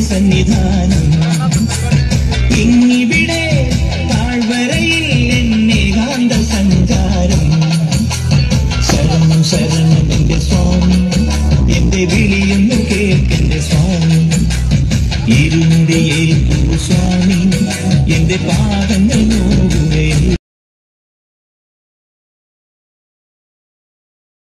സന്നിധാനം. ഇങ്ങിവിടെ താഴ്വരയിൽ എന്നെ കാന്ത സഞ്ചാരം. ശരണം ശരണം എന്റെ സ്വാമി. എന്റെ വിളിയെന്ന് കേൾക്കെന്റെ സ്വാമി. ഇരുമുടിയേൽക്കൂ സ്വാമി. എന്റെ പാദങ്ങൾ